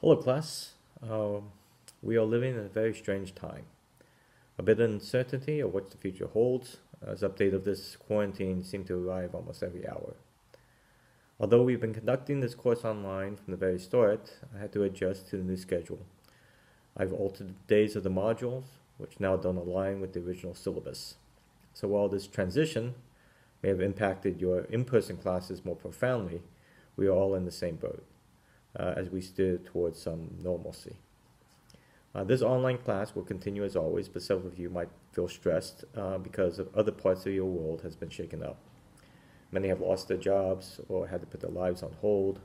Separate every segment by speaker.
Speaker 1: Hello, class. Uh, we are living in a very strange time. A bit of uncertainty of what the future holds, as update of this quarantine seem to arrive almost every hour. Although we've been conducting this course online from the very start, I had to adjust to the new schedule. I've altered the days of the modules, which now don't align with the original syllabus. So while this transition may have impacted your in-person classes more profoundly, we are all in the same boat uh, as we steer towards some normalcy. Uh, this online class will continue as always, but several of you might feel stressed uh, because of other parts of your world has been shaken up. Many have lost their jobs or had to put their lives on hold.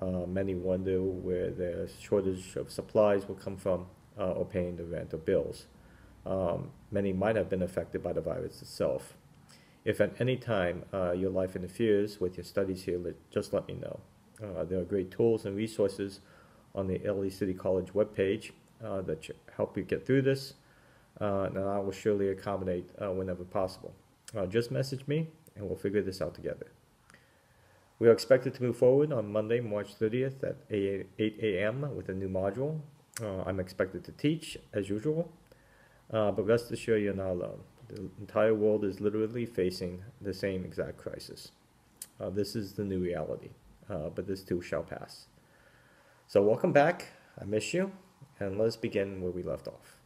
Speaker 1: Uh, many wonder where their shortage of supplies will come from uh, or paying the rent or bills. Um, many might have been affected by the virus itself. If at any time uh, your life interferes with your studies here, just let me know. Uh, there are great tools and resources on the LA City College webpage uh, that help you get through this, uh, and I will surely accommodate uh, whenever possible. Uh, just message me, and we'll figure this out together. We are expected to move forward on Monday, March 30th at 8 a.m. with a new module. I'm expected to teach, as usual, but rest assured you're not alone. The entire world is literally facing the same exact crisis. this is the new reality uh, but this too shall pass. So welcome back. I miss you, and let us begin where we left off.